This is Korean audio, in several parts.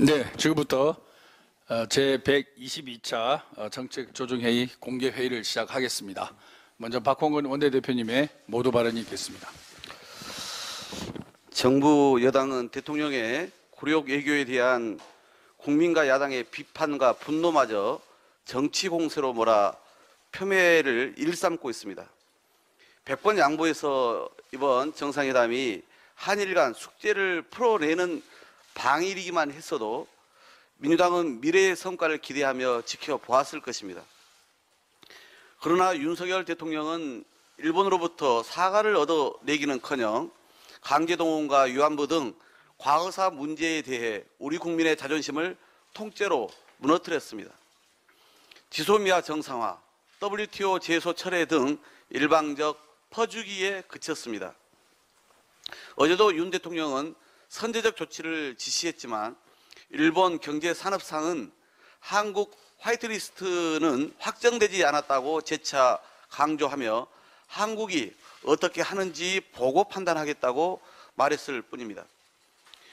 네, 지금부터 어, 제 122차 어, 정책 조정 회의 공개 회의를 시작하겠습니다. 먼저 박홍근 원내대표님의 모두 발언이 있겠습니다. 정부 여당은 대통령의 굴욕 외교에 대한 국민과 야당의 비판과 분노마저 정치 공세로 몰아 폄훼를 일삼고 있습니다. 100번 양보해서 이번 정상회담이 한일 간 숙제를 풀어내는 방일이기만 했어도 민주당은 미래의 성과를 기대하며 지켜보았을 것입니다. 그러나 윤석열 대통령은 일본으로부터 사과를 얻어내기는커녕 강제동원과 위안부 등 과거사 문제에 대해 우리 국민의 자존심을 통째로 무너뜨렸습니다. 지소미아 정상화, WTO 제소 철회 등 일방적 퍼주기에 그쳤습니다. 어제도 윤 대통령은 선제적 조치를 지시했지만 일본 경제산업상은 한국 화이트리스트는 확정되지 않았다고 재차 강조하며 한국이 어떻게 하는지 보고 판단하겠다고 말했을 뿐입니다.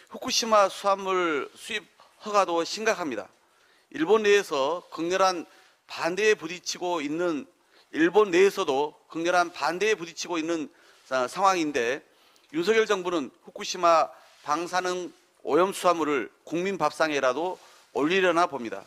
후쿠시마 수산물 수입 허가도 심각합니다. 일본 내에서 극렬한 반대에 부딪히고 있는 일본 내에서도 극렬한 반대에 부딪히고 있는 아, 상황인데 윤석열 정부는 후쿠시마 방사능 오염 수화물을 국민 밥상에라도 올리려나 봅니다.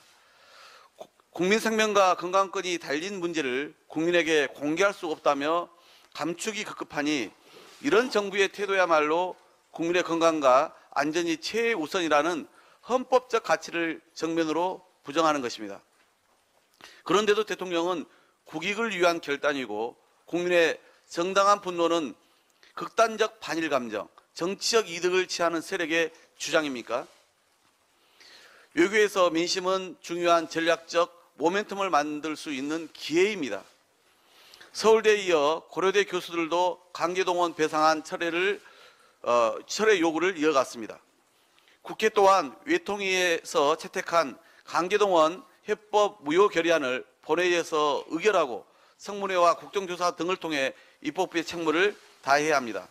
구- 국민 생명과 건강권이 달린 문제를 국민에게 공개할 수 없다며 감축이 급급하니 이런 정부의 태도야말로 국민의 건강과 안전이 최우선이라는 헌법적 가치를 정면으로 부정하는 것입니다. 그런데도 대통령은 국익을 위한 결단이고 국민의 정당한 분노는 극단적 반일 감정, 정치적 이득을 취하는 세력의 주장입니까? 외교에서 민심은 중요한 전략적 모멘텀을 만들 수 있는 기회입니다. 서울대에 이어 고려대 교수들도 강제동원 배상안 철회를 어, 철회 요구를 이어갔습니다. 국회 또한 외통위에서 채택한 강제동원 해법 무효 결의안을 본회의에서 의결하고 성문회와 국정조사 등을 통해 입법부의 책무를 다해야 합니다.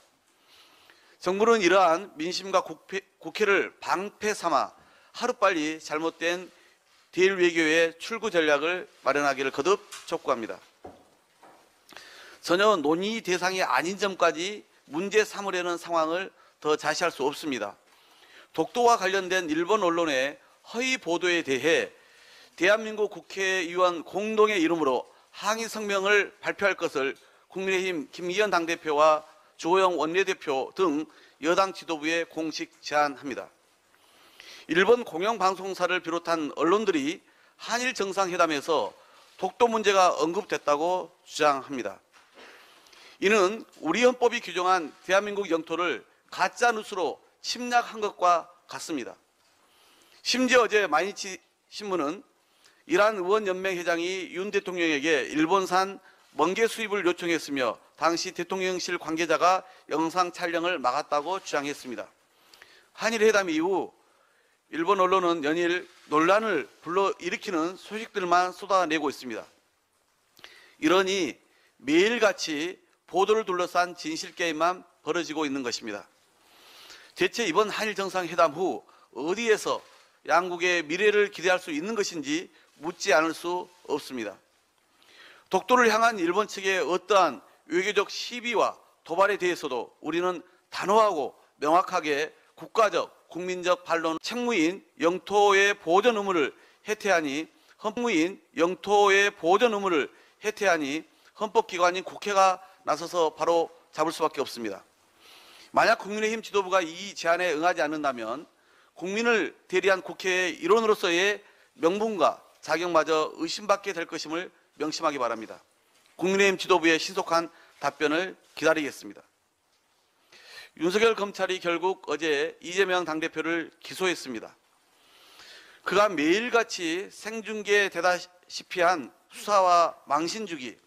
정부는 이러한 민심과 국회, 국회를 방패 삼아 하루빨리 잘못된 대일 외교의 출구 전략을 마련하기를 거듭 촉구합니다. 전혀 논의 대상이 아닌 점까지 문제 삼으려는 상황을 더 자시할 수 없습니다. 독도와 관련된 일본 언론의 허위 보도에 대해 대한민국 국회의원 공동의 이름으로 항의 성명을 발표할 것을 국민의힘 김기현 당대표와 조호영 원내대표 등 여당 지도부에 공식 제안합니다. 일본 공영방송사를 비롯한 언론들이 한일 정상회담에서 독도 문제가 언급됐다고 주장합니다. 이는 우리 헌법이 규정한 대한민국 영토를 가짜 뉴스로 침략한 것과 같습니다. 심지어 어제 마이니치 신문은 이란 의원연맹 회장이 윤 대통령에게 일본산 멍게 수입을 요청했으며 당시 대통령실 관계자가 영상 촬영을 막았다고 주장했습니다. 한일 회담 이후 일본 언론은 연일 논란을 불러일으키는 소식들만 쏟아내고 있습니다. 이러니 매일같이 보도를 둘러싼 진실 게임만 벌어지고 있는 것입니다. 대체 이번 한일 정상회담 후 어디에서 양국의 미래를 기대할 수 있는 것인지 묻지 않을 수 없습니다. 독도를 향한 일본 측의 어떠한 외교적 시비와 도발에 대해서도 우리는 단호하고 명확하게 국가적, 국민적 반론 책무인 영토의 보전 의무를 해태하니 헌무인 영토의 보전 의무를 해태하니 헌법기관인 국회가 나서서 바로 잡을 수밖에 없습니다. 만약 국민의힘 지도부가 이 제안에 응하지 않는다면 국민을 대리한 국회의 일원으로서의 명분과 자격마저 의심받게 될 것임을 명심하기 바랍니다. 국민의힘 지도부의 신속한 답변을 기다리겠습니다. 윤석열 검찰이 결국 어제 이재명 당대표를 기소했습니다. 그가 매일같이 생중계되다시피 한 수사와 망신주기,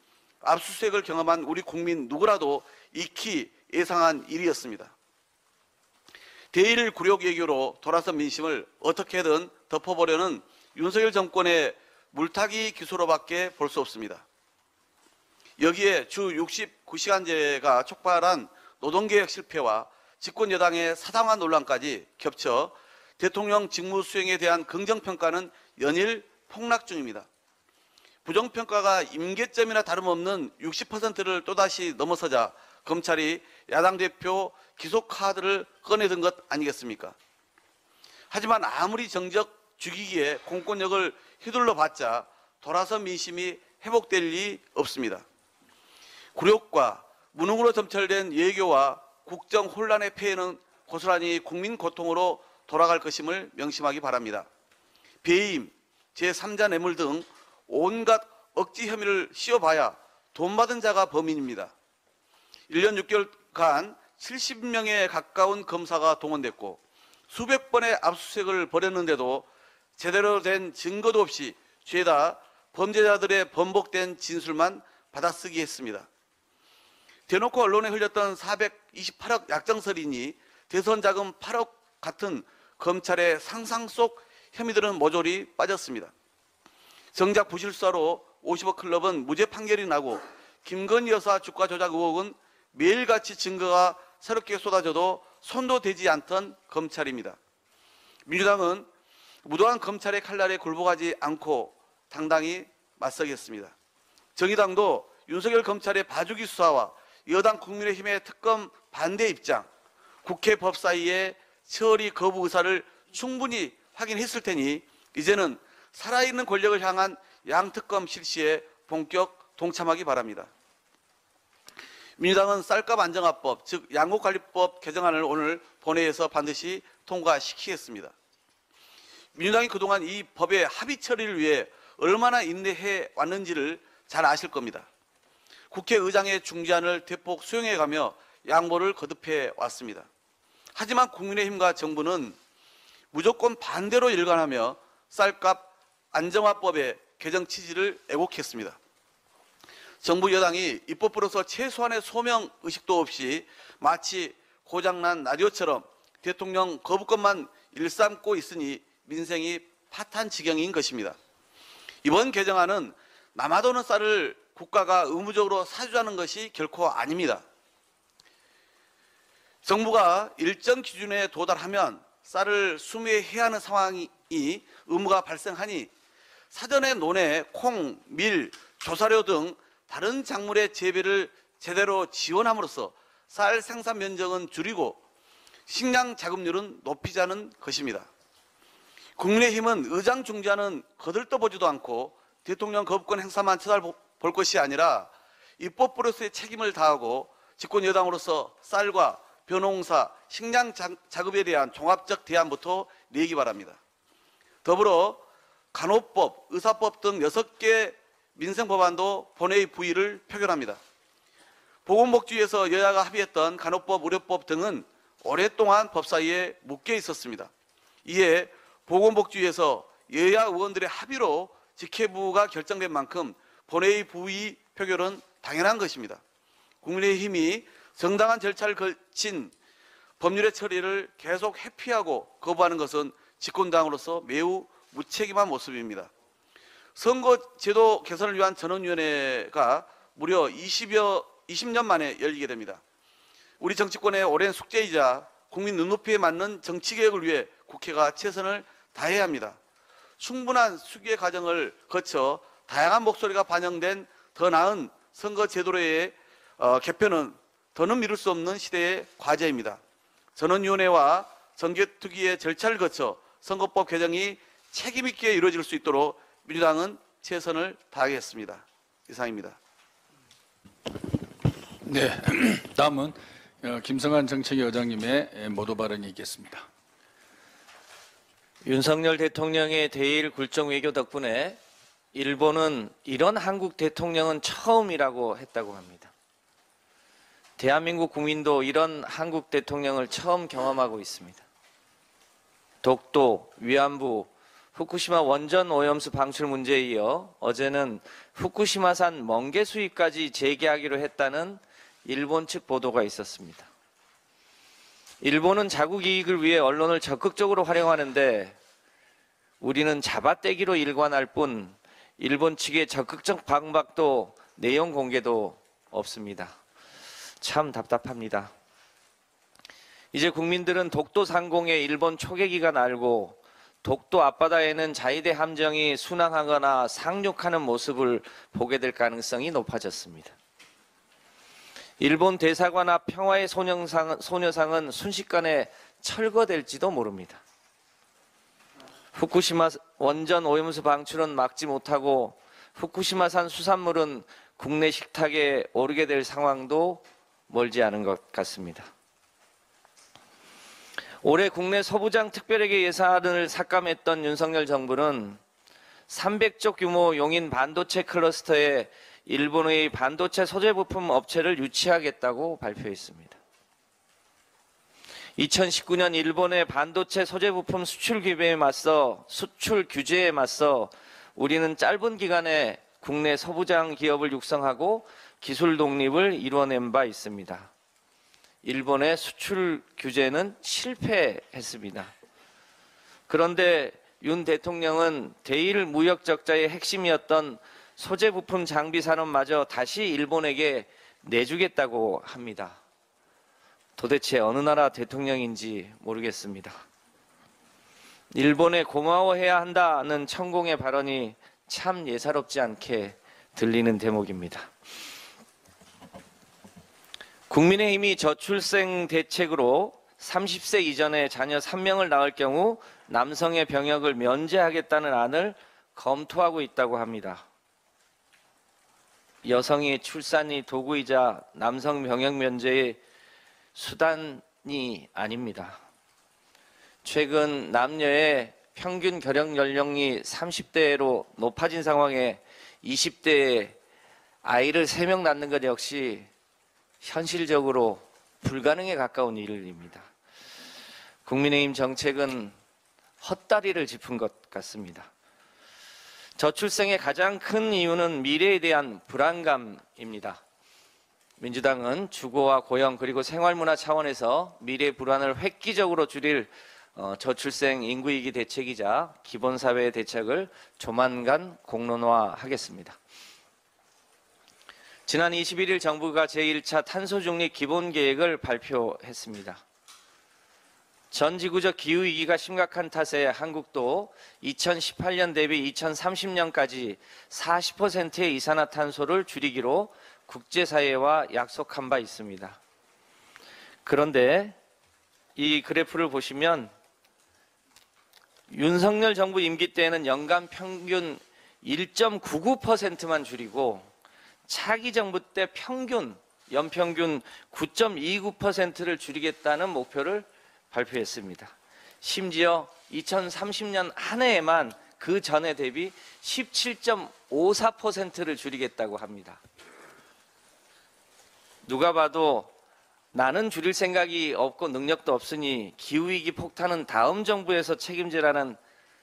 압수수색을 경험한 우리 국민 누구라도 익히 예상한 일이었습니다. 대일 굴욕 외교로 돌아선 민심을 어떻게든 덮어보려는 윤석열 정권의 물타기 기소로밖에 볼 수 없습니다. 여기에 주 69시간제가 촉발한 노동개혁 실패와 집권 여당의 사당화 논란까지 겹쳐 대통령 직무 수행에 대한 긍정평가는 연일 폭락 중입니다. 부정평가가 임계점이나 다름없는 60%를 또다시 넘어서자 검찰이 야당 대표 기소 카드를 꺼내든 것 아니겠습니까? 하지만 아무리 정적 죽이기에 공권력을 휘둘러 봤자 돌아서 민심이 회복될 리 없습니다. 굴욕과 무능으로 점철된 예교와 국정 혼란의 폐해는 고스란히 국민 고통으로 돌아갈 것임을 명심하기 바랍니다. 배임, 제3자 뇌물 등 온갖 억지 혐의를 씌워봐야 돈 받은 자가 범인입니다. 1년 6개월간 70명에 가까운 검사가 동원됐고 수백 번의 압수수색을 벌였는데도 제대로 된 증거도 없이 죄다 범죄자들의 번복된 진술만 받아쓰기 했습니다. 대놓고 언론에 흘렸던 428억 약정설이니 대선 자금 8억 같은 검찰의 상상 속 혐의들은 모조리 빠졌습니다. 정작 부실수사로 50억 클럽은 무죄 판결이 나고 김건희 여사 주가 조작 의혹은 매일같이 증거가 새롭게 쏟아져도 손도 대지 않던 검찰입니다. 민주당은 무도한 검찰의 칼날에 굴복하지 않고 당당히 맞서겠습니다. 정의당도 윤석열 검찰의 봐주기 수사와 여당 국민의힘의 특검 반대 입장, 국회 법사위의 처리 거부 의사를 충분히 확인했을 테니 이제는 살아있는 권력을 향한 양특검 실시에 본격 동참하기 바랍니다. 민주당은 쌀값 안정화법, 즉 양곡관리법 개정안을 오늘 본회의에서 반드시 통과시키겠습니다. 민주당이 그동안 이 법의 합의 처리를 위해 얼마나 인내해 왔는지를 잘 아실 겁니다. 국회의장의 중재안을 대폭 수용해 가며 양보를 거듭해 왔습니다. 하지만 국민의힘과 정부는 무조건 반대로 일관하며 쌀값 안정화법의 개정 취지를 애곡했습니다. 정부 여당이 입법부로서 최소한의 소명 의식도 없이 마치 고장난 라디오처럼 대통령 거부권만 일삼고 있으니 민생이 파탄 지경인 것입니다. 이번 개정안은 남아도는 쌀을 국가가 의무적으로 사주자는 것이 결코 아닙니다. 정부가 일정 기준에 도달하면 쌀을 수매해야 하는 상황이 의무가 발생하니 사전에 논에 콩, 밀, 조사료 등 다른 작물의 재배를 제대로 지원함으로써 쌀 생산 면적은 줄이고 식량 자급률은 높이자는 것입니다. 국민의힘은 의장 중재안은 거들떠보지도 않고 대통령 거부권 행사만 쳐다볼 것이 아니라 입법부로서의 책임을 다하고 집권 여당으로서 쌀과 벼농사, 식량 자- 자급에 대한 종합적 대안부터 내기 바랍니다. 더불어 간호법, 의사법 등 6개 민생 법안도 본회의 부의를 표결합니다. 보건복지위에서 여야가 합의했던 간호법, 의료법 등은 오랫동안 법사위에 묶여 있었습니다. 이에 보건복지위에서 여야 의원들의 합의로 직회부가 결정된 만큼 본회의 부의 표결은 당연한 것입니다. 국민의힘이 정당한 절차를 거친 법률의 처리를 계속 회피하고 거부하는 것은 집권당으로서 매우 무책임한 모습입니다. 선거제도 개선을 위한 전원위원회가 무려 20여 20년 만에 열리게 됩니다. 우리 정치권의 오랜 숙제이자 국민 눈높이에 맞는 정치개혁을 위해 국회가 최선을 다해야 합니다. 충분한 수기의 과정을 거쳐 다양한 목소리가 반영된 더 나은 선거 제도로의 어, 개편은 더는 미룰 수 없는 시대의 과제입니다. 전원위원회와 정개특위의 절차를 거쳐 선거법 개정이 책임있게 이루어질 수 있도록 민주당은 최선을 다하겠습니다. 이상입니다. 네, 다음은 어, 김성한 정책위 의장님의 모두 발언이 있겠습니다. 윤석열 대통령의 대일 굴정 외교 덕분에 일본은 이런 한국 대통령은 처음이라고 했다고 합니다. 대한민국 국민도 이런 한국 대통령을 처음 경험하고 있습니다. 독도, 위안부, 후쿠시마 원전 오염수 방출 문제에 이어 어제는 후쿠시마산 멍게 수입까지 재개하기로 했다는 일본 측 보도가 있었습니다. 일본은 자국 이익을 위해 언론을 적극적으로 활용하는데 우리는 잡아떼기로 일관할 뿐 일본 측의 적극적 방박도 내용 공개도 없습니다. 참 답답합니다. 이제 국민들은 독도 상공에 일본 초계기가 날고 독도 앞바다에는 자위대 함정이 순항하거나 상륙하는 모습을 보게 될 가능성이 높아졌습니다. 일본 대사관 앞 평화의 소녀상, 소녀상은 순식간에 철거될지도 모릅니다. 후쿠시마 원전 오염수 방출은 막지 못하고 후쿠시마산 수산물은 국내 식탁에 오르게 될 상황도 멀지 않은 것 같습니다. 올해 국내 서부장 특별회계 예산을 삭감했던 윤석열 정부는 300조 규모 용인 반도체 클러스터에 일본의 반도체 소재 부품 업체를 유치하겠다고 발표했습니다. 2019년 일본의 반도체 소재 부품 수출 규제에 맞서 수출 규제에 맞서 우리는 짧은 기간에 국내 서부장 기업을 육성하고 기술 독립을 이루어낸 바 있습니다. 일본의 수출 규제는 실패했습니다. 그런데 윤 대통령은 대일 무역 적자의 핵심이었던 소재 부품 장비 산업마저 다시 일본에게 내주겠다고 합니다. 도대체 어느 나라 대통령인지 모르겠습니다. 일본에 고마워해야 한다는 천공의 발언이 참 예사롭지 않게 들리는 대목입니다. 국민의힘이 저출생 대책으로 30세 이전에 자녀 3명을 낳을 경우 남성의 병역을 면제하겠다는 안을 검토하고 있다고 합니다. 여성의 출산이 도구이자 남성 병역 면제의 수단이 아닙니다. 최근 남녀의 평균 결혼 연령이 30대로 높아진 상황에 20대에 아이를 3명 낳는 것 역시 현실적으로 불가능에 가까운 일입니다. 국민의힘 정책은 헛다리를 짚은 것 같습니다. 저출생의 가장 큰 이유는 미래에 대한 불안감입니다. 민주당은 주거와 고용 그리고 생활문화 차원에서 미래 불안을 획기적으로 줄일 어, 저출생 인구위기 대책이자 기본사회 대책을 조만간 공론화하겠습니다. 지난 21일 정부가 제1차 탄소중립 기본계획을 발표했습니다. 전 지구적 기후 위기가 심각한 탓에 한국도 2018년 대비 2030년까지 40%의 이산화탄소를 줄이기로 국제사회와 약속한 바 있습니다. 그런데 이 그래프를 보시면 윤석열 정부 임기 때에는 연간 평균 1.99%만 줄이고 차기 정부 때 평균 연평균 9.29%를 줄이겠다는 목표를 발표했습니다. 심지어 2030년 한 해에만 그 전에 대비 17.54%를 줄이겠다고 합니다. 누가 봐도 나는 줄일 생각이 없고 능력도 없으니 기후위기 폭탄은 다음 정부에서 책임지라는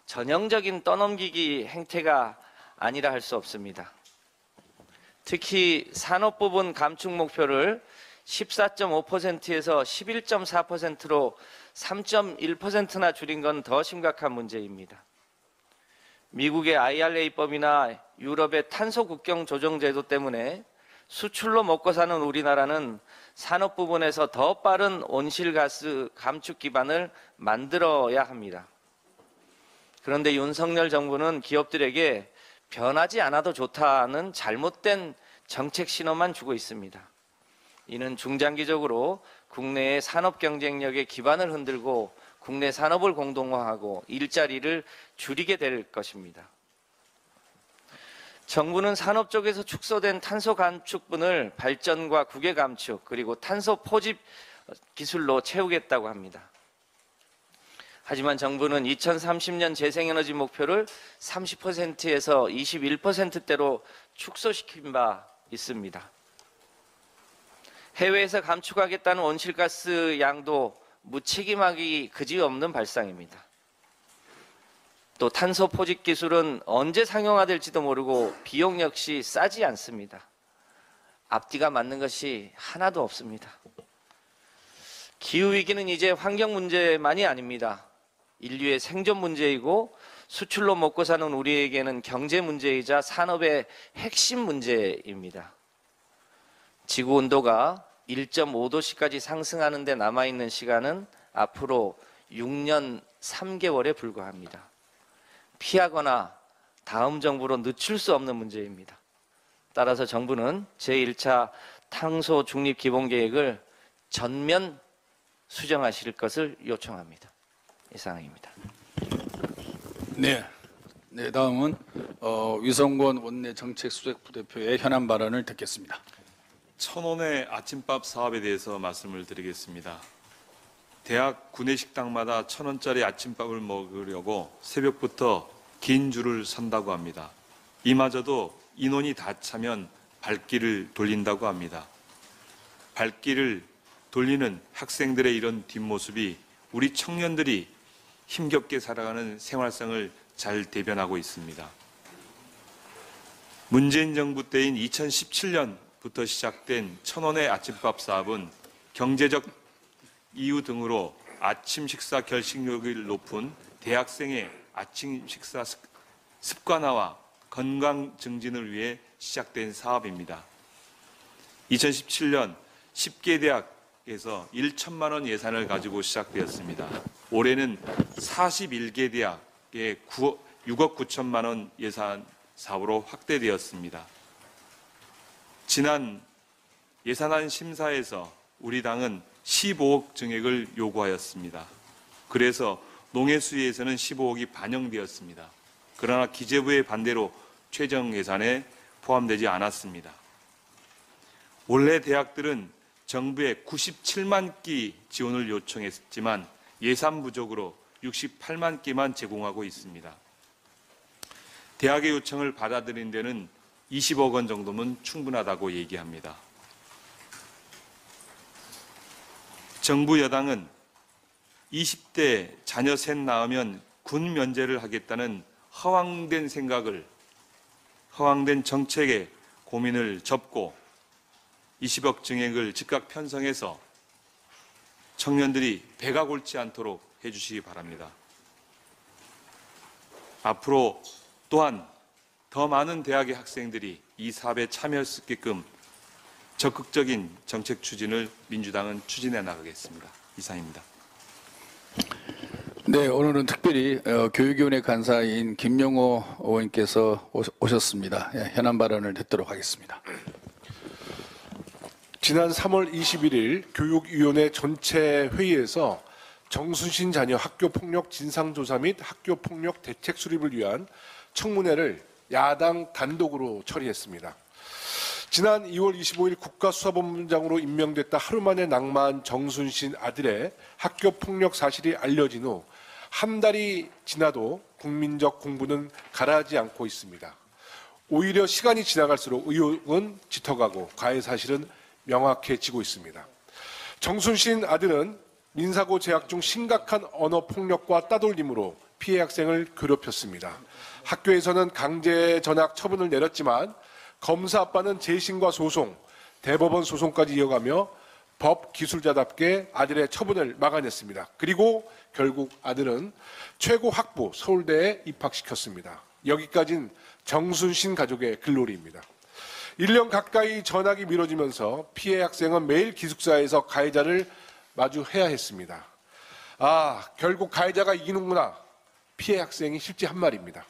전형적인 떠넘기기 행태가 아니라 할 수 없습니다. 특히 산업 부분 감축 목표를 14.5%에서 11.4%로 3.1%나 줄인 건 더 심각한 문제입니다. 미국의 IRA법이나 유럽의 탄소 국경 조정 제도 때문에 수출로 먹고 사는 우리나라는 산업 부분에서 더 빠른 온실가스 감축 기반을 만들어야 합니다. 그런데 윤석열 정부는 기업들에게 변하지 않아도 좋다는 잘못된 정책 신호만 주고 있습니다. 이는 중장기적으로 국내의 산업 경쟁력의 기반을 흔들고 국내 산업을 공동화하고 일자리를 줄이게 될 것입니다. 정부는 산업 쪽에서 축소된 탄소 감축분을 발전과 국외 감축 그리고 탄소 포집 기술로 채우겠다고 합니다. 하지만 정부는 2030년 재생에너지 목표를 30%에서 21%대로 축소시킨 바 있습니다. 해외에서 감축하겠다는 온실가스 양도 무책임하기 그지없는 발상입니다. 또 탄소 포집 기술은 언제 상용화될지도 모르고 비용 역시 싸지 않습니다. 앞뒤가 맞는 것이 하나도 없습니다. 기후 위기는 이제 환경 문제만이 아닙니다. 인류의 생존 문제이고 수출로 먹고 사는 우리에게는 경제 문제이자 산업의 핵심 문제입니다. 지구 온도가 1.5도씨까지 상승하는 데 남아 있는 시간은 앞으로 6년 3개월에 불과합니다. 피하거나 다음 정부로 늦출 수 없는 문제입니다. 따라서 정부는 제1차 탄소 중립 기본 계획을 전면 수정하실 것을 요청합니다. 이상입니다. 네. 네, 다음은 어, 위성권 원내 정책 수석 부대표의 현안 발언을 듣겠습니다. 천원의 아침밥 사업에 대해서 말씀을 드리겠습니다. 대학 구내식당마다 천 원짜리 아침밥을 먹으려고 새벽부터 긴 줄을 선다고 합니다. 이마저도 인원이 다 차면 발길을 돌린다고 합니다. 발길을 돌리는 학생들의 이런 뒷모습이 우리 청년들이 힘겹게 살아가는 생활상을 잘 대변하고 있습니다. 문재인 정부 때인 2017년 부터 시작된 천원의 아침밥 사업은 경제적 이유 등으로 아침 식사 결식력이 높은 대학생의 아침 식사 습- 습관화와 건강 증진을 위해 시작된 사업입니다. 2017년 10개 대학에서 1천만 원 예산을 가지고 시작되었습니다. 올해는 41개 대학에 9억, 6억 9천만 원 예산 사업으로 확대되었습니다. 지난 예산안 심사에서 우리 당은 15억 증액을 요구하였습니다. 그래서 농해수위에서는 15억이 반영되었습니다. 그러나 기재부의 반대로 최종 예산에 포함되지 않았습니다. 원래 대학들은 정부에 97만 끼 지원을 요청했지만 예산 부족으로 68만 끼만 제공하고 있습니다. 대학의 요청을 받아들인 데는 20억 원 정도면 충분하다고 얘기합니다. 정부 여당은 20대 자녀 셋 낳으면 군 면제를 하겠다는 허황된 생각을 허황된 정책에 고민을 접고 20억 증액을 즉각 편성해서 청년들이 배가 골지 않도록 해주시기 바랍니다. 앞으로 또한 더 많은 대학의 학생들이 이 사업에 참여할 수 있게끔 적극적인 정책 추진을 민주당은 추진해 나가겠습니다. 이상입니다. 네, 오늘은 특별히 어, 교육위원회 간사인 김영호 의원께서 오셨- 오셨습니다. 예, 현안 발언을 듣도록 하겠습니다. 지난 3월 21일 교육위원회 전체 회의에서 정순신 자녀 학교폭력 진상조사 및 학교폭력 대책 수립을 위한 청문회를 야당 단독으로 처리했습니다. 지난 2월 25일 국가수사본부장으로 임명됐다 하루 만에 낙마한 정순신 아들의 학교 폭력 사실이 알려진 후 한 달이 지나도 국민적 공분은 가라앉지 않고 있습니다. 오히려 시간이 지나갈수록 의혹은 짙어가고 가해 사실은 명확해지고 있습니다. 정순신 아들은 민사고 재학 중 심각한 언어 폭력과 따돌림으로 피해 학생을 괴롭혔습니다. 학교에서는 강제 전학 처분을 내렸지만 검사 아빠는 재심과 소송, 대법원 소송까지 이어가며 법 기술자답게 아들의 처분을 막아냈습니다. 그리고 결국 아들은 최고 학부 서울대에 입학시켰습니다. 여기까진 정순신 가족의 글로리입니다. 1년 가까이 전학이 미뤄지면서 피해 학생은 매일 기숙사에서 가해자를 마주해야 했습니다. 아, 결국 가해자가 이기는구나. 피해 학생이 실제 한 말입니다.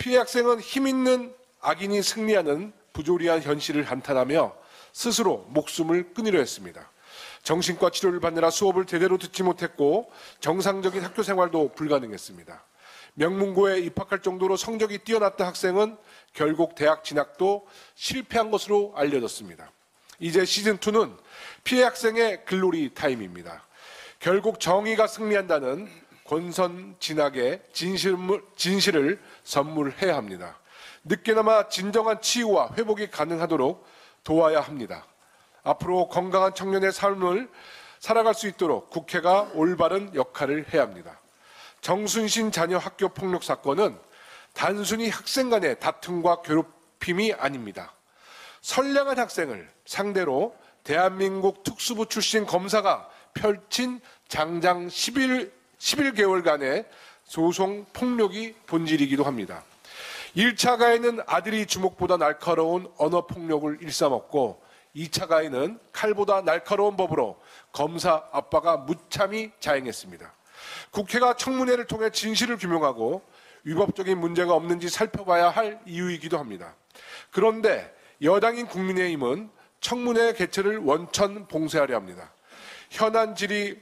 피해 학생은 힘 있는 악인이 승리하는 부조리한 현실을 한탄하며 스스로 목숨을 끊으려 했습니다. 정신과 치료를 받느라 수업을 제대로 듣지 못했고 정상적인 학교 생활도 불가능했습니다. 명문고에 입학할 정도로 성적이 뛰어났던 학생은 결국 대학 진학도 실패한 것으로 알려졌습니다. 이제 시즌2는 피해 학생의 글로리 타임입니다. 결국 정의가 승리한다는 권선 진학의 진실을, 진실을 선물해야 합니다. 늦게나마 진정한 치유와 회복이 가능하도록 도와야 합니다. 앞으로 건강한 청년의 삶을 살아갈 수 있도록 국회가 올바른 역할을 해야 합니다. 정순신 자녀 학교 폭력 사건은 단순히 학생 간의 다툼과 괴롭힘이 아닙니다. 선량한 학생을 상대로 대한민국 특수부 출신 검사가 펼친 장장 11, 11개월간의 소송 폭력이 본질이기도 합니다. 1차 가해는 아들이 주먹보다 날카로운 언어 폭력을 일삼았고 2차 가해는 칼보다 날카로운 법으로 검사 아빠가 무참히 자행했습니다. 국회가 청문회를 통해 진실을 규명하고 위법적인 문제가 없는지 살펴봐야 할 이유이기도 합니다. 그런데 여당인 국민의힘은 청문회 개최를 원천 봉쇄하려 합니다. 현안 질의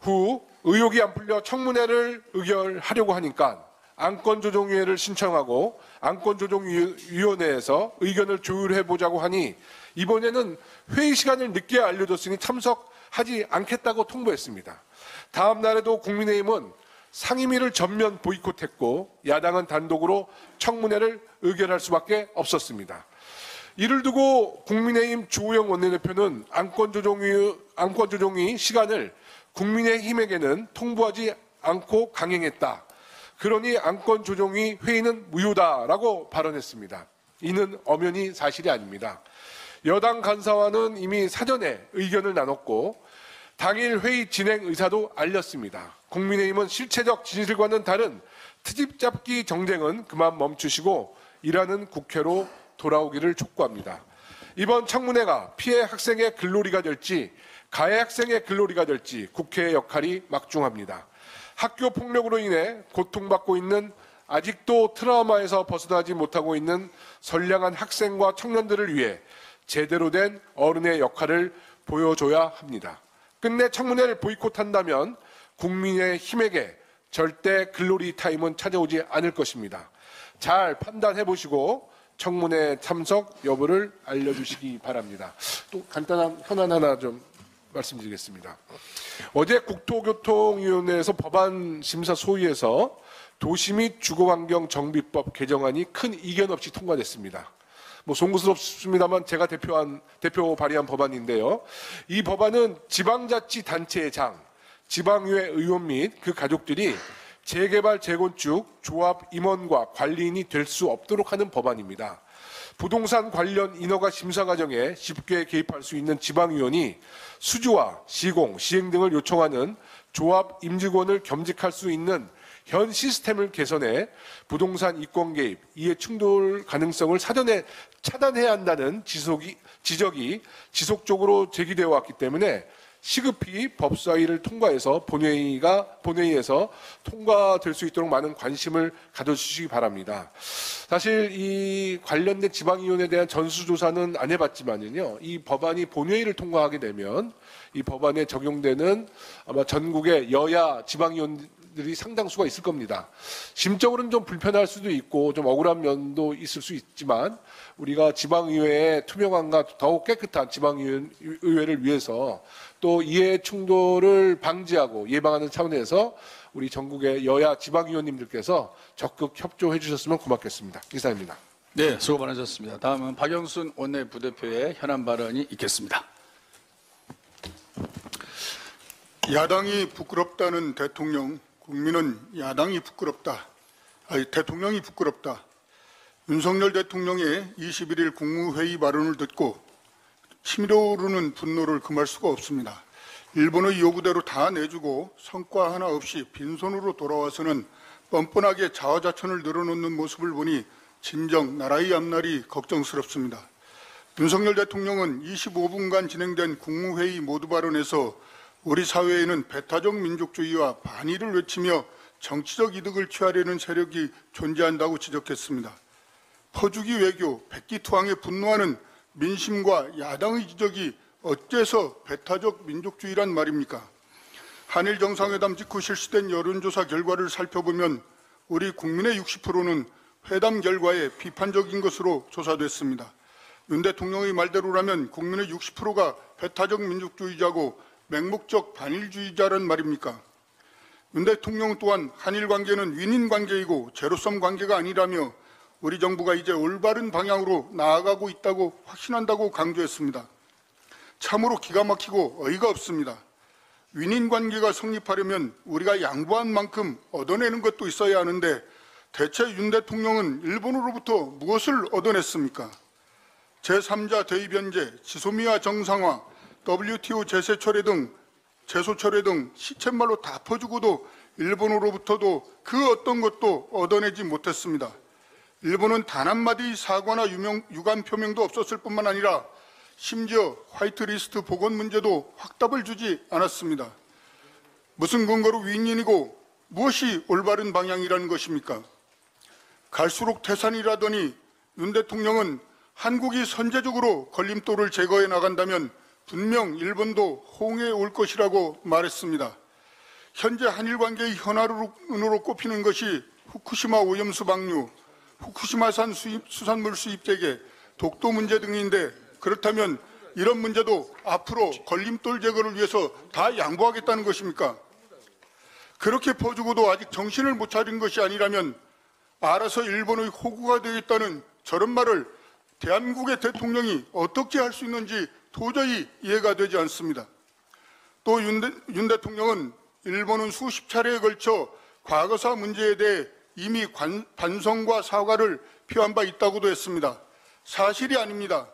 후 의혹이 안 풀려 청문회를 의결하려고 하니까 안건조정위회를 신청하고 안건조정위원회에서 의견을 조율해 보자고 하니 이번에는 회의 시간을 늦게 알려줬으니 참석하지 않겠다고 통보했습니다. 다음 날에도 국민의힘은 상임위를 전면 보이콧했고 야당은 단독으로 청문회를 의결할 수밖에 없었습니다. 이를 두고 국민의힘 주호영 원내대표는 안건조정위, 안건조정위 시간을 국민의힘에게는 통보하지 않고 강행했다. 그러니 안건 조정위 회의는 무효다라고 발언했습니다. 이는 엄연히 사실이 아닙니다. 여당 간사와는 이미 사전에 의견을 나눴고 당일 회의 진행 의사도 알렸습니다. 국민의힘은 실체적 진실과는 다른 트집 잡기 정쟁은 그만 멈추시고 일하는 국회로 돌아오기를 촉구합니다. 이번 청문회가 피해 학생의 글로리가 될지 가해 학생의 글로리가 될지 국회의 역할이 막중합니다. 학교 폭력으로 인해 고통받고 있는 아직도 트라우마에서 벗어나지 못하고 있는 선량한 학생과 청년들을 위해 제대로 된 어른의 역할을 보여줘야 합니다. 끝내 청문회를 보이콧한다면 국민의 힘에게 절대 글로리 타임은 찾아오지 않을 것입니다. 잘 판단해 보시고 청문회 참석 여부를 알려주시기 바랍니다. 또 간단한 현안 하나 좀 말씀드리겠습니다. 어제 국토교통위원회에서 법안 심사 소위에서 도시 및 주거환경 정비법 개정안이 큰 이견 없이 통과됐습니다. 뭐 송구스럽습니다만 제가 대표한 대표 발의한 법안인데요. 이 법안은 지방자치단체의 장, 지방의회 의원 및 그 가족들이 재개발 재건축 조합 임원과 관리인이 될 수 없도록 하는 법안입니다. 부동산 관련 인허가 심사 과정에 쉽게 개입할 수 있는 지방위원이 수주와 시공, 시행 등을 요청하는 조합 임직원을 겸직할 수 있는 현 시스템을 개선해 부동산 이권 개입, 이해 충돌 가능성을 사전에 차단해야 한다는 지속이, 지적이 지속적으로 제기되어 왔기 때문에 시급히 법사위를 통과해서 본회의가 본회의에서 통과될 수 있도록 많은 관심을 가져주시기 바랍니다. 사실 이 관련된 지방위원회에 대한 전수조사는 안 해봤지만은요, 이 법안이 본회의를 통과하게 되면 이 법안에 적용되는 아마 전국의 여야 지방위원 들이 상당수가 있을 겁니다. 심적으로는 좀 불편할 수도 있고 좀 억울한 면도 있을 수 있지만 우리가 지방의회의 투명함과 더욱 깨끗한 지방의회를 위해서 또 이해 충돌을 방지하고 예방하는 차원에서 우리 전국의 여야 지방의원님들께서 적극 협조해 주셨으면 고맙겠습니다. 이상입니다. 네, 수고 많으셨습니다. 다음은 박영순 원내부대표의 현안 발언이 있겠습니다. 야당이 부끄럽다는 대통령, 국민은 야당이 부끄럽다. 아니, 대통령이 부끄럽다. 윤석열 대통령의 21일 국무회의 발언을 듣고 치밀어오르는 분노를 금할 수가 없습니다. 일본의 요구대로 다 내주고 성과 하나 없이 빈손으로 돌아와서는 뻔뻔하게 자화자찬을 늘어놓는 모습을 보니 진정 나라의 앞날이 걱정스럽습니다. 윤석열 대통령은 25분간 진행된 국무회의 모두 발언에서 우리 사회에는 배타적 민족주의와 반의를 외치며 정치적 이득을 취하려는 세력이 존재한다고 지적했습니다. 퍼주기 외교, 백기투항에 분노하는 민심과 야당의 지적이 어째서 배타적 민족주의란 말입니까? 한일 정상회담 직후 실시된 여론조사 결과를 살펴보면 우리 국민의 60%는 회담 결과에 비판적인 것으로 조사됐습니다. 윤 대통령의 말대로라면 국민의 60%가 배타적 민족주의자고 맹목적 반일주의자란 말입니까? 윤 대통령 또한 한일 관계는 윈윈 관계이고 제로섬 관계가 아니라며 우리 정부가 이제 올바른 방향으로 나아가고 있다고 확신한다고 강조했습니다. 참으로 기가 막히고 어이가 없습니다. 윈윈 관계가 성립하려면 우리가 양보한 만큼 얻어내는 것도 있어야 하는데 대체 윤 대통령은 일본으로부터 무엇을 얻어냈습니까? 제3자 대의 변제, 지소미아 정상화, WTO 제세 철회 등 제소 철회 등 시쳇말로 다 퍼주고도 일본으로부터도 그 어떤 것도 얻어내지 못했습니다. 일본은 단 한마디 사과나 유명, 유감 표명도 없었을 뿐만 아니라 심지어 화이트리스트 복원 문제도 확답을 주지 않았습니다. 무슨 근거로 윈윈이고 무엇이 올바른 방향이라는 것입니까? 갈수록 태산이라더니 윤 대통령은 한국이 선제적으로 걸림돌을 제거해 나간다면 분명 일본도 호응해 올 것이라고 말했습니다. 현재 한일 관계의 현안으로 꼽히는 것이 후쿠시마 오염수 방류, 후쿠시마산 수입, 수산물 수입 재개, 독도 문제 등인데 그렇다면 이런 문제도 앞으로 걸림돌 제거를 위해서 다 양보하겠다는 것입니까? 그렇게 퍼주고도 아직 정신을 못 차린 것이 아니라면 알아서 일본의 호구가 되겠다는 저런 말을 대한민국의 대통령이 어떻게 할 수 있는지 도저히 이해가 되지 않습니다. 또윤 대통령은 일본은 수십 차례에 걸쳐 과거사 문제에 대해 이미 관- 반성과 사과를 표한 바 있다고도 했습니다. 사실이 아닙니다.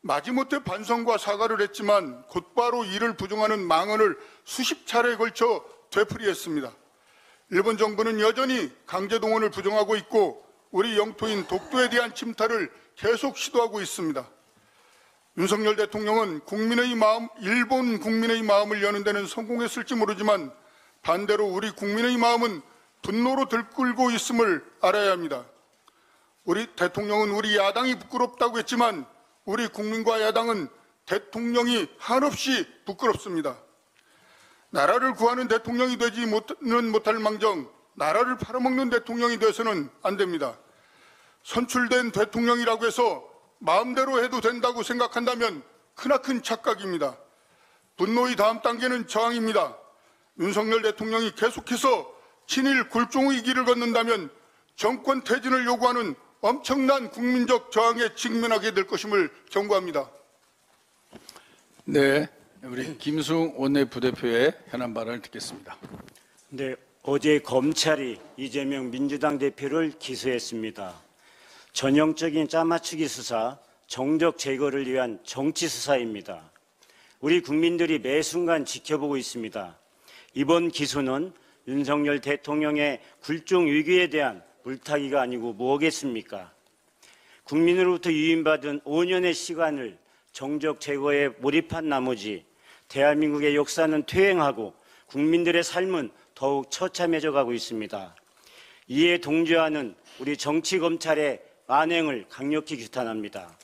마지못해 반성과 사과를 했지만 곧바로 이를 부정하는 망언을 수십 차례에 걸쳐 되풀이했습니다. 일본 정부는 여전히 강제 동원을 부정하고 있고 우리 영토인 독도에 대한 침탈을 계속 시도하고 있습니다. 윤석열 대통령은 국민의 마음, 일본 국민의 마음을 여는 데는 성공했을지 모르지만 반대로 우리 국민의 마음은 분노로 들끓고 있음을 알아야 합니다. 우리 대통령은 우리 야당이 부끄럽다고 했지만 우리 국민과 야당은 대통령이 한없이 부끄럽습니다. 나라를 구하는 대통령이 되지 못는 못할 망정 나라를 팔아먹는 대통령이 돼서는 안 됩니다. 선출된 대통령이라고 해서 마음대로 해도 된다고 생각한다면 크나큰 착각입니다. 분노의 다음 단계는 저항입니다. 윤석열 대통령이 계속해서 친일 굴종의 길을 걷는다면 정권 퇴진을 요구하는 엄청난 국민적 저항에 직면하게 될 것임을 경고합니다. 네, 우리 김승 원내 부대표의 현안 발언을 듣겠습니다. 네, 어제 검찰이 이재명 민주당 대표를 기소했습니다. 전형적인 짜맞추기 수사, 정적 제거를 위한 정치 수사입니다. 우리 국민들이 매 순간 지켜보고 있습니다. 이번 기소는 윤석열 대통령의 굴종 위기에 대한 물타기가 아니고 뭐겠습니까? 국민으로부터 유인받은 5년의 시간을 정적 제거에 몰입한 나머지 대한민국의 역사는 퇴행하고 국민들의 삶은 더욱 처참해져 가고 있습니다. 이에 동조하는 우리 정치 검찰의 만행을 강력히 규탄합니다.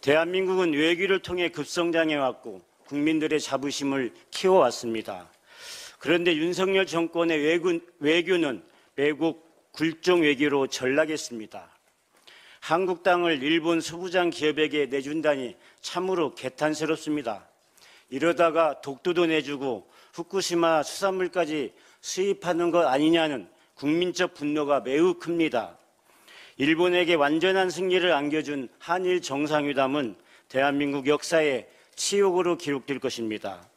대한민국은 외교를 통해 급성장해 왔고 국민들의 자부심을 키워왔습니다. 그런데 윤석열 정권의 외교, 외교는 외국 굴종 외교로 전락했습니다. 한국 땅을 일본 소부장 기업에게 내준다니 참으로 개탄스럽습니다. 이러다가 독도도 내주고 후쿠시마 수산물까지 수입하는 것 아니냐는 국민적 분노가 매우 큽니다. 일본에게 완전한 승리를 안겨준 한일 정상회담은 대한민국 역사에 치욕으로 기록될 것입니다.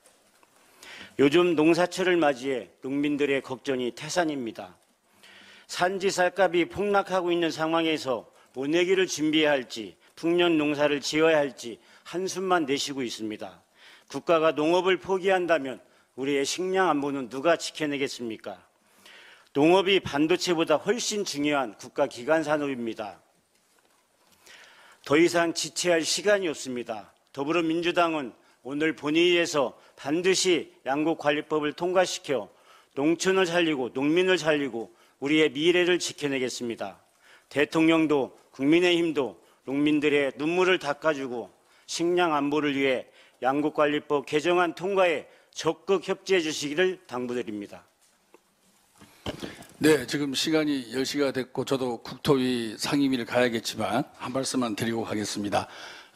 요즘 농사철을 맞이해 농민들의 걱정이 태산입니다. 산지 쌀값이 폭락하고 있는 상황에서 모내기를 준비해야 할지 풍년 농사를 지어야 할지 한숨만 내쉬고 있습니다. 국가가 농업을 포기한다면 우리의 식량 안보는 누가 지켜내겠습니까? 농업이 반도체보다 훨씬 중요한 국가 기간 산업입니다. 더 이상 지체할 시간이 없습니다. 더불어민주당은 오늘 본회의에서 반드시 양국관리법을 통과시켜 농촌을 살리고 농민을 살리고 우리의 미래를 지켜내겠습니다. 대통령도 국민의힘도 농민들의 눈물을 닦아주고 식량 안보를 위해 양국관리법 개정안 통과에 적극 협조해 주시기를 당부드립니다. 네, 지금 시간이 10시가 됐고 저도 국토위 상임위를 가야겠지만 한 말씀만 드리고 가겠습니다.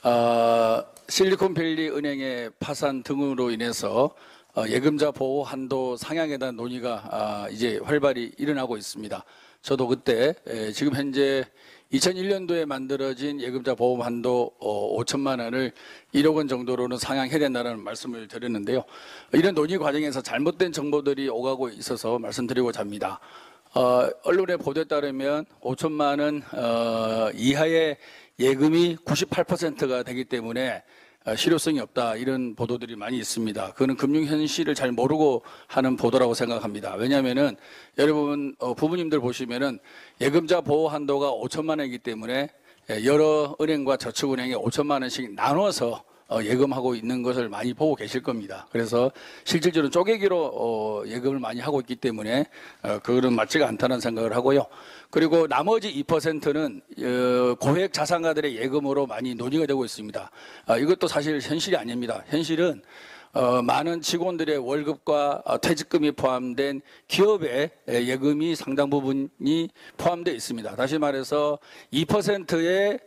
아, 실리콘밸리 은행의 파산 등으로 인해서 어, 예금자 보호 한도 상향에 대한 논의가 아, 이제 활발히 일어나고 있습니다. 저도 그때 에, 지금 현재 2001년도에 만들어진 예금자 보험 한도 어, 5천만 원을 1억 원 정도로는 상향해야 된다는 말씀을 드렸는데요. 이런 논의 과정에서 잘못된 정보들이 오가고 있어서 말씀드리고자 합니다. 어, 언론의 보도에 따르면 5천만 원 어, 이하의 예금이 98%가 되기 때문에 어, 실효성이 없다 이런 보도들이 많이 있습니다. 그거는 금융 현실을 잘 모르고 하는 보도라고 생각합니다. 왜냐하면은 여러분 어, 부모님들 보시면은 예금자 보호 한도가 5천만 원이기 때문에 예, 여러 은행과 저축은행에 5천만 원씩 나눠서 어, 예금하고 있는 것을 많이 보고 계실 겁니다. 그래서 실질적으로 쪼개기로 어, 예금을 많이 하고 있기 때문에 어, 그거는 맞지가 않다는 생각을 하고요. 그리고 나머지 2%는 어, 고액 자산가들의 예금으로 많이 논의가 되고 있습니다. 아, 이것도 사실 현실이 아닙니다. 현실은 어, 많은 직원들의 월급과 어, 퇴직금이 포함된 기업의 에, 예금이 상당 부분이 포함되어 있습니다. 다시 말해서 2%의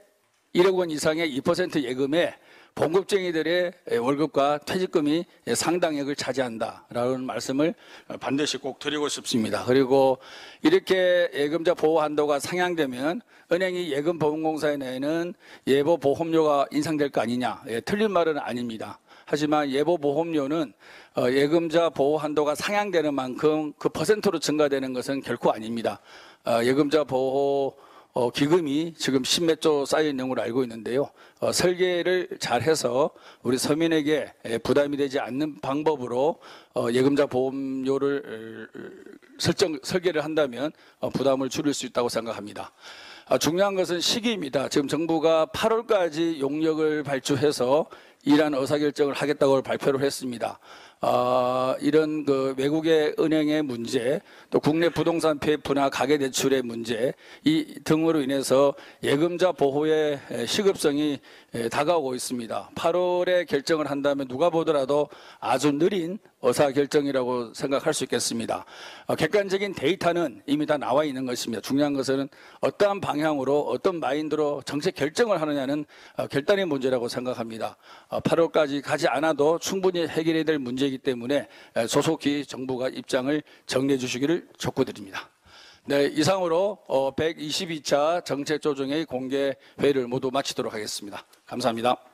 1억 원 이상의 2% 예금에 봉급쟁이들의 에, 월급과 퇴직금이 에, 상당액을 차지한다라는 말씀을 어, 반드시 꼭 드리고 싶습니다. 그리고 이렇게 예금자 보호 한도가 상향되면 은행이 예금 보험공사에 내는 예보 보험료가 인상될 거 아니냐? 예, 틀린 말은 아닙니다. 하지만 예보 보험료는 어, 예금자 보호 한도가 상향되는 만큼 그 퍼센트로 증가되는 것은 결코 아닙니다. 어, 예금자 보호 어, 기금이 지금 십몇 조 쌓여 있는 걸로 알고 있는데요. 어, 설계를 잘 해서 우리 서민에게 에, 부담이 되지 않는 방법으로 어, 예금자 보험료를 어, 설정 설계를 한다면 어, 부담을 줄일 수 있다고 생각합니다. 아, 중요한 것은 시기입니다. 지금 정부가 8월까지 용역을 발주해서 이러한 의사결정을 하겠다고 발표를 했습니다. 아, 이런 그 외국의 은행의 문제, 또 국내 부동산 PF나 가계 대출의 문제 이 등으로 인해서 예금자 보호의 에, 시급성이 에, 다가오고 있습니다. 8월에 결정을 한다면 누가 보더라도 아주 느린 의사 결정이라고 생각할 수 있겠습니다. 어, 객관적인 데이터는 이미 다 나와 있는 것입니다. 중요한 것은 어떠한 방향으로 어떤 마인드로 정책 결정을 하느냐는 어, 결단의 문제라고 생각합니다. 어, 8월까지 가지 않아도 충분히 해결해야 될 문제이기 때문에 에, 소속히 정부가 입장을 정리해 주시기를 촉구드립니다. 네, 이상으로 어, 122차 정책 조정의 공개 회의를 모두 마치도록 하겠습니다. 감사합니다.